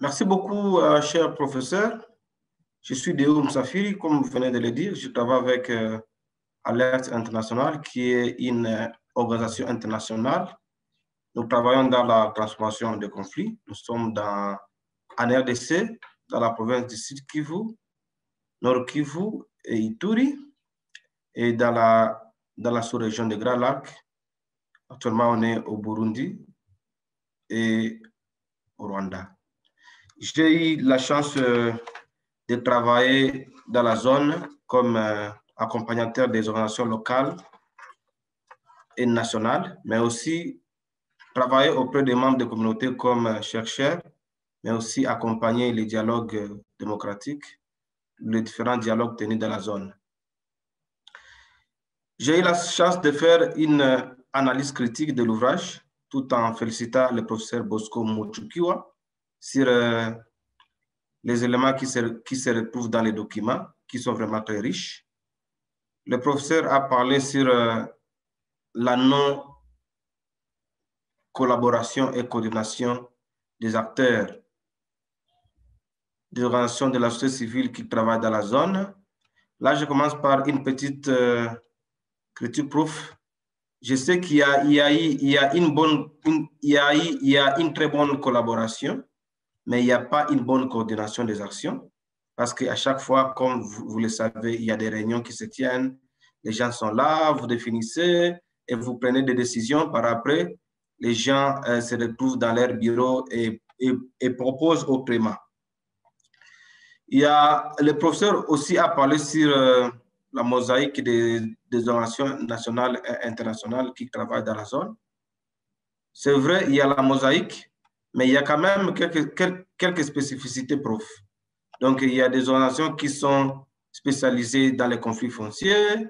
Merci beaucoup, euh, cher professeur. Je suis Déo Moussafiri, comme vous venez de le dire. Je travaille avec euh, Alert International, qui est une euh, organisation internationale. Nous travaillons dans la transformation des conflits. Nous sommes dans, en RDC, dans la province du Sud Kivu, Nord Kivu et Ituri, et dans la, dans la sous-région de Grand Lac. Actuellement, on est au Burundi et au Rwanda. J'ai eu la chance euh, de travailler dans la zone comme euh, accompagnateur des organisations locales et nationales, mais aussi travailler auprès des membres des communautés comme euh, chercheur, mais aussi accompagner les dialogues démocratiques, les différents dialogues tenus dans la zone. J'ai eu la chance de faire une analyse critique de l'ouvrage tout en félicitant le professeur Bosco Mochukiwa sur euh, les éléments qui se, qui se retrouvent dans les documents, qui sont vraiment très riches. Le professeur a parlé sur euh, la non-collaboration et coordination des acteurs des organisations de la société civile qui travaillent dans la zone. Là, je commence par une petite euh, critique proof. Je sais qu'il y y il y a une bonne, il, y a, il y a une très bonne collaboration mais il n'y a pas une bonne coordination des actions parce qu'à chaque fois, comme vous, le savez, il y a des réunions qui se tiennent, les gens sont là, vous définissez et vous prenez des décisions. Par après, les gens euh, se retrouvent dans leur bureau et, et, proposent autrement. Il y a, le professeur aussi a parlé sur euh, la mosaïque des, des organisations nationales et internationales qui travaillent dans la zone. C'est vrai, il y a la mosaïque, mais il y a quand même quelques, quelques, spécificités prof. Donc, il y a des organisations qui sont spécialisées dans les conflits fonciers,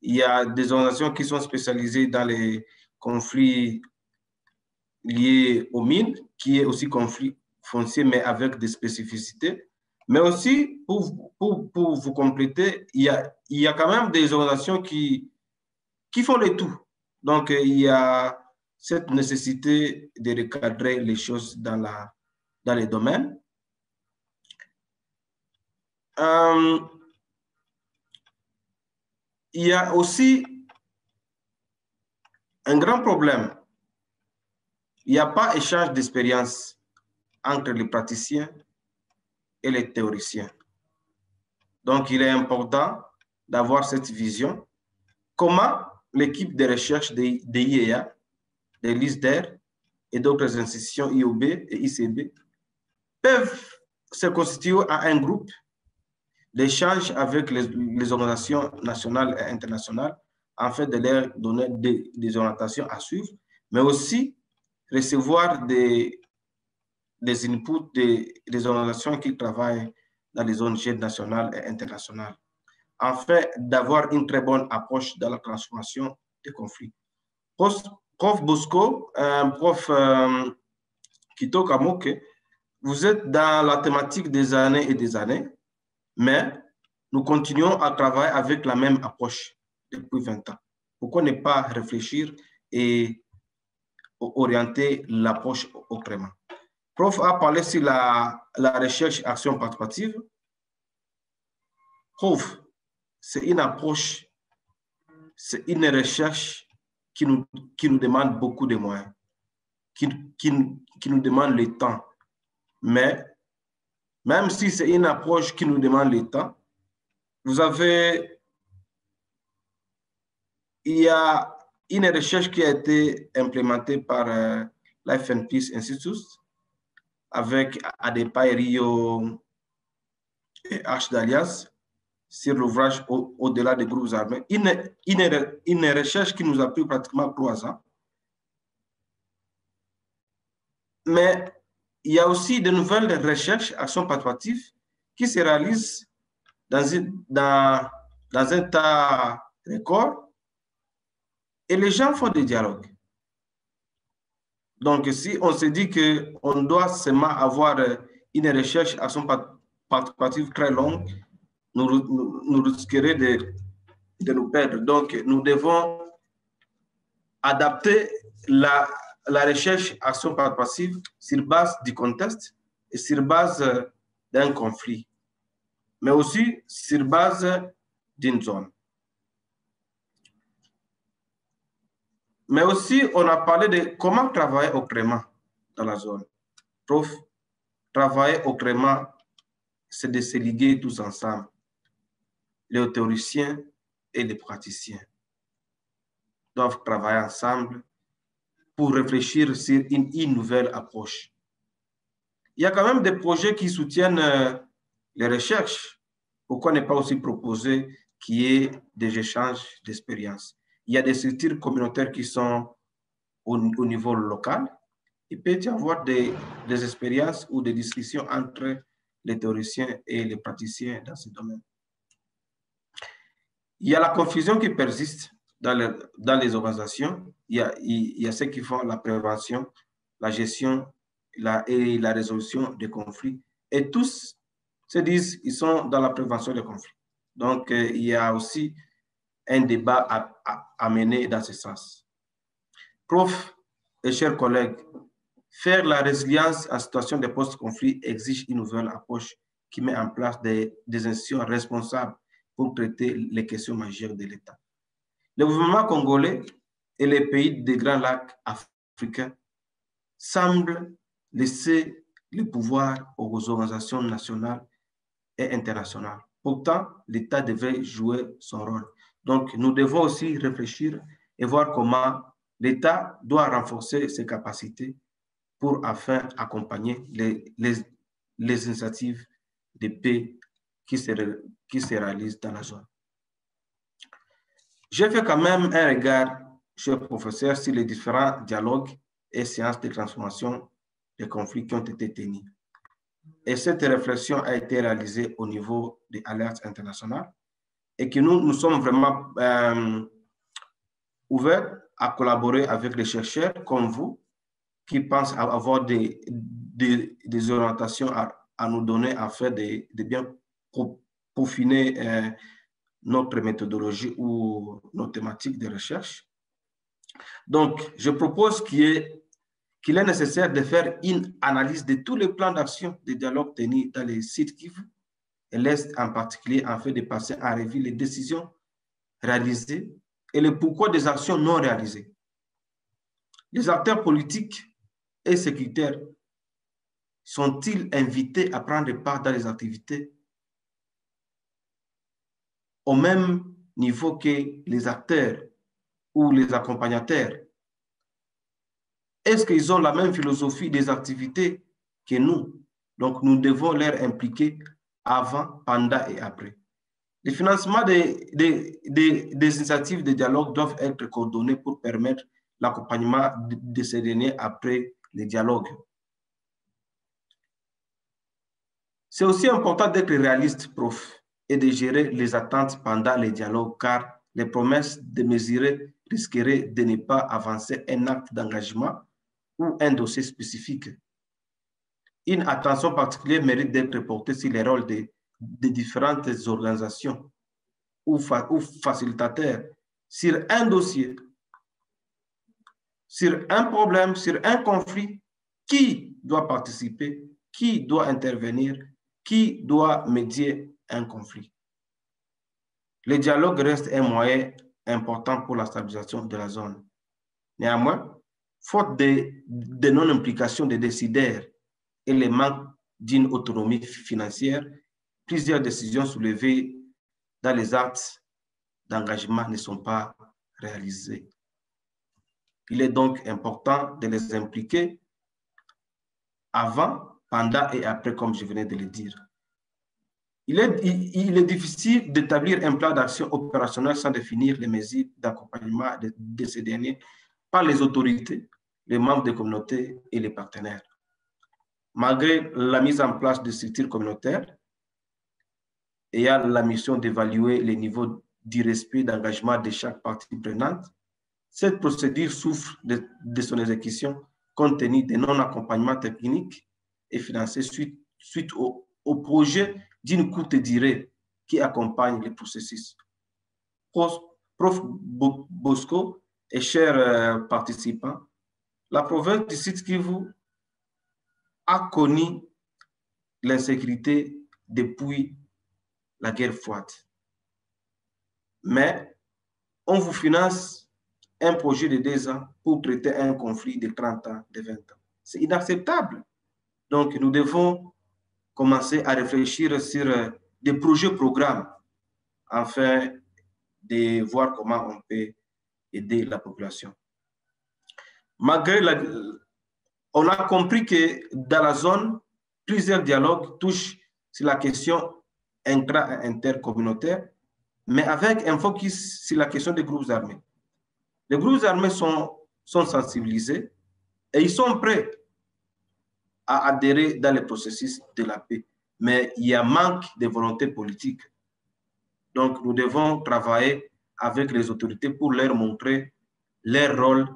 il y a des organisations qui sont spécialisées dans les conflits liés aux mines, qui est aussi conflit foncier, mais avec des spécificités. Mais aussi, pour, pour, pour vous compléter, il y, a, il y a quand même des organisations qui, qui font le tout. Donc, il y a cette nécessité de recadrer les choses dans, la, dans les domaines. Euh, il y a aussi un grand problème. Il n'y a pas échange d'expérience entre les praticiens et les théoriciens. Donc, il est important d'avoir cette vision. Comment l'équipe de recherche de, de des LISDER et d'autres institutions IOB et ICB peuvent se constituer à un groupe d'échange avec les, organisations nationales et internationales fait de leur donner des, orientations à suivre, mais aussi recevoir des, des inputs des, organisations qui travaillent dans les ONG nationales et internationales, fait d'avoir une très bonne approche dans la transformation des conflits. Prof Bosco, un prof euh, Kito Kamoke, vous êtes dans la thématique des années et des années, mais nous continuons à travailler avec la même approche depuis 20 ans. Pourquoi ne pas réfléchir et orienter l'approche autrement? Prof a parlé sur la, la recherche action participative. Prof, c'est une approche, c'est une recherche qui nous, qui nous demande beaucoup de moyens, qui, qui, qui nous demande le temps. Mais même si c'est une approche qui nous demande le temps, vous avez, il y a une recherche qui a été implémentée par euh, Life and Peace Institute avec Adepaye Rio et H. Dalias sur l'ouvrage Au-delà des groupes armés. Une, une, une, recherche qui nous a pris pratiquement trois ans. Mais il y a aussi de nouvelles recherches, actions participatives, qui se réalisent dans, dans, dans un tas record. Et les gens font des dialogues. Donc, si on se dit qu'on doit seulement avoir une recherche action participative très longue, nous, nous, risquerions de, de nous perdre. Donc, nous devons adapter la, la recherche action passive sur base du contexte sur base d'un conflit, mais aussi sur base d'une zone. Mais aussi, on a parlé de comment travailler autrement dans la zone. Prof, travailler autrement, c'est de se liguer tous ensemble, les théoriciens et les praticiens doivent travailler ensemble pour réfléchir sur une, nouvelle approche. Il y a quand même des projets qui soutiennent euh, les recherches. Pourquoi ne pas aussi proposer qu'il y ait des échanges d'expériences? Il y a des structures communautaires qui sont au, niveau local. Il peut y avoir des, des expériences ou des discussions entre les théoriciens et les praticiens dans ce domaine. Il y a la confusion qui persiste dans, les organisations. Il y, a, ceux qui font la prévention, la gestion et la résolution des conflits. Et tous se disent qu'ils sont dans la prévention des conflits. Donc, euh, il y a aussi un débat à, mener dans ce sens. Prof et chers collègues, faire la résilience en situation de post-conflit exige une nouvelle approche qui met en place des institutions responsables pour traiter les questions majeures de l'État. Le gouvernement congolais et les pays des Grands Lacs africains semblent laisser le pouvoir aux organisations nationales et internationales. Pourtant, l'État devait jouer son rôle. Donc, nous devons aussi réfléchir et voir comment l'État doit renforcer ses capacités pour afin accompagner les, les, les initiatives de paix qui se, qui se réalisent dans la zone. J'ai fait quand même un regard, chez le professeur, sur les différents dialogues et séances de transformation des conflits qui ont été tenus. Et cette réflexion a été réalisée au niveau des alertes internationales et que nous, nous sommes vraiment euh, ouverts à collaborer avec les chercheurs comme vous qui pensent avoir des, orientations à, à, nous donner afin de, de bien peaufiner euh, notre méthodologie ou nos thématiques de recherche. Donc, je propose qu'il est, nécessaire de faire une analyse de tous les plans d'action de dialogue tenus dans les sites Kivu et l'Est en particulier, afin de passer à revue les décisions réalisées et le pourquoi des actions non réalisées. Les acteurs politiques et sécuritaires sont-ils invités à prendre part dans les activités au même niveau que les acteurs ou les accompagnateurs Est-ce qu'ils ont la même philosophie des activités que nous? Donc, nous devons leur impliquer avant, pendant et après. Le financement des, des, des, initiatives de dialogue doivent être coordonnés pour permettre l'accompagnement de ces derniers après les dialogues. C'est aussi important d'être réaliste, prof et de gérer les attentes pendant les dialogues, car les promesses de mesurer risqueraient de ne pas avancer un acte d'engagement ou un dossier spécifique. Une attention particulière mérite d'être portée sur les rôles des de différentes organisations ou, ou facilitateurs sur un dossier, sur un problème, sur un conflit, qui doit participer, qui doit intervenir, qui doit médier un conflit. Le dialogue reste un moyen important pour la stabilisation de la zone. Néanmoins, faute de, de non-implication des décideurs et le manque d'une autonomie financière, plusieurs décisions soulevées dans les actes d'engagement ne sont pas réalisées. Il est donc important de les impliquer avant, pendant et après, comme je venais de le dire. Il est, il, est difficile d'établir un plan d'action opérationnel sans définir les mesures d'accompagnement de, ces derniers par les autorités, les membres des communautés et les partenaires. Malgré la mise en place de structures communautaires ayant la mission d'évaluer les niveaux d'irrespect d'engagement de chaque partie prenante, cette procédure souffre de, son exécution compte tenu des non-accompagnements techniques et financiers suite, au projet d'une courte durée qui accompagne le processus. Prof Bosco et chers euh, participants, la province du Sud Kivu a connu l'insécurité depuis la guerre froide. Mais on vous finance un projet de deux ans pour traiter un conflit de 30 ans, de 20 ans. C'est inacceptable. Donc, nous devons commencer à réfléchir sur euh, des projets, programmes, afin de voir comment on peut aider la population. Malgré la, on a compris que dans la zone, plusieurs dialogues touchent sur la question intra-intercommunautaire, mais avec un focus sur la question des groupes armés. Les groupes armés sont, sont sensibilisés et ils sont prêts à adhérer dans le processus de la paix. Mais il y a manque de volonté politique. Donc, nous devons travailler avec les autorités pour leur montrer leur rôle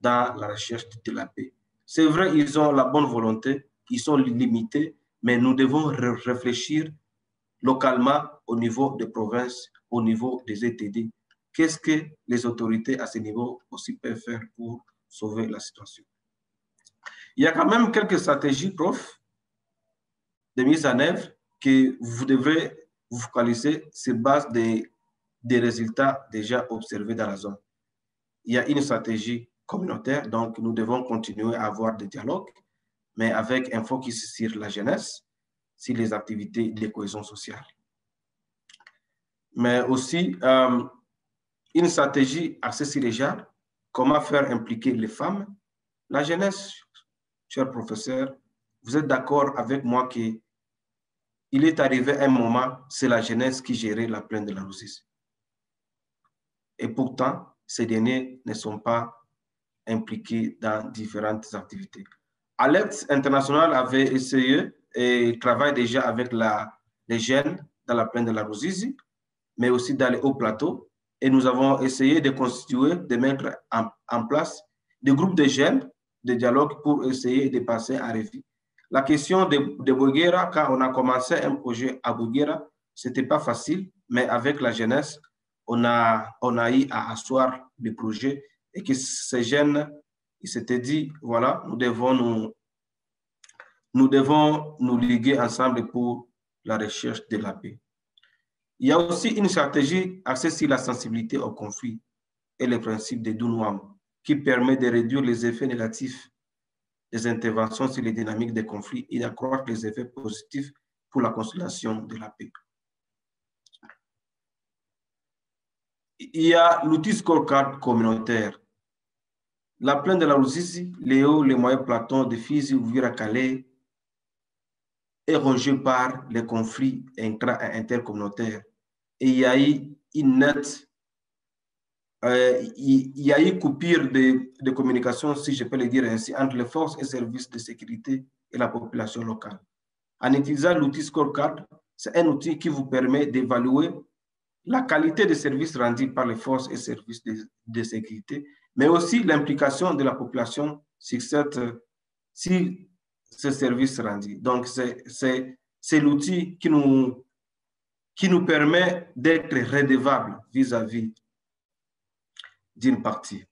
dans la recherche de la paix. C'est vrai, ils ont la bonne volonté, ils sont limités, mais nous devons réfléchir localement au niveau des provinces, au niveau des ETD. Qu'est-ce que les autorités à ce niveau aussi peuvent faire pour sauver la situation? Il y a quand même quelques stratégies, prof, de mise en œuvre que vous devrez vous focaliser sur base des, des résultats déjà observés dans la zone. Il y a une stratégie communautaire. Donc, nous devons continuer à avoir des dialogues, mais avec un focus sur la jeunesse, sur les activités de cohésion sociale. Mais aussi, euh, une stratégie axée sur les comment faire impliquer les femmes, la jeunesse. Professeur, vous êtes d'accord avec moi que il est arrivé un moment, c'est la jeunesse qui gérait la plaine de la Russie. Et pourtant, ces derniers ne sont pas impliqués dans différentes activités. Alerte international avait essayé et travaille déjà avec la, les jeunes dans la plaine de la Ruzizi, mais aussi dans les hauts plateaux. Et nous avons essayé de constituer, de mettre en, place des groupes de jeunes de dialogue pour essayer de passer à revue. La question de, de quand on a commencé un projet à Boguera, ce n'était pas facile, mais avec la jeunesse, on a, on a eu à asseoir le projet et que ces jeunes, ils s'étaient dit, voilà, nous devons nous, nous devons nous liguer ensemble pour la recherche de la paix. Il y a aussi une stratégie axée sur la sensibilité au conflit et le principe de Dunwam, qui permet de réduire les effets négatifs des interventions sur les dynamiques des conflits et d'accroître les effets positifs pour la consolidation de la paix. Il y a l'outil scorecard communautaire la plaine de la Russie, Léo, les moyens Platon de Fizi, Ouvira Calais, est rongée par les conflits intra et intercommunautaires. Et il y a eu une nette, euh, il, y a eu coupure de, communication, si je peux le dire ainsi, entre les forces et services de sécurité et la population locale. En utilisant l'outil Scorecard, c'est un outil qui vous permet d'évaluer la qualité des services rendus par les forces et services de, sécurité mais aussi l'implication de la population sur, cette, si ce service rendu. Donc, c'est l'outil qui nous, qui nous permet d'être redevables vis-à-vis d'une partie.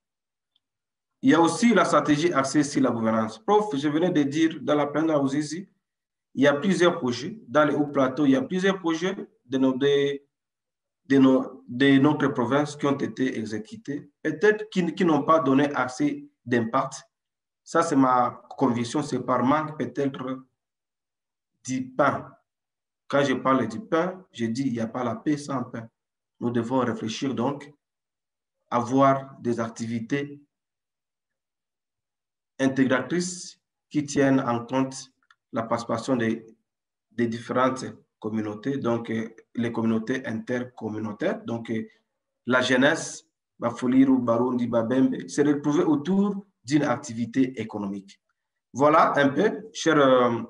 Il y a aussi la stratégie axée sur la gouvernance. Prof, je venais de dire, dans la plaine d'Aouzizi, il y a plusieurs projets. Dans les hauts plateaux, il y a plusieurs projets de notre province qui ont été exécutés, peut-être qui, qui n'ont pas donné assez d'impact. Ça, c'est ma conviction, c'est par manque peut-être du pain. Quand je parle du pain, je dis il n'y a pas la paix sans pain. Nous devons réfléchir donc, avoir des activités intégratrices qui tiennent en compte la participation des, différentes communautés, donc euh, les communautés intercommunautaires. Donc, euh, la jeunesse, Bafuliru, Barundi, Babembe, se retrouver autour d'une activité économique. Voilà un peu, chers euh,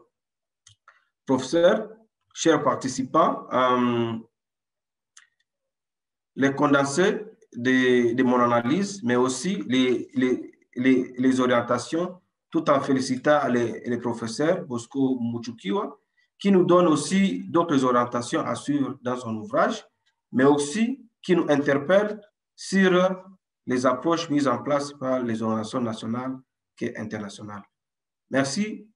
professeurs, chers participants, les condensés de, mon analyse, mais aussi les, les, les, les orientations, tout en félicitant les, les professeurs Bosco Muchukiwa, qui nous donne aussi d'autres orientations à suivre dans son ouvrage, mais aussi qui nous interpelle sur les approches mises en place par les organisations nationales et internationales. Merci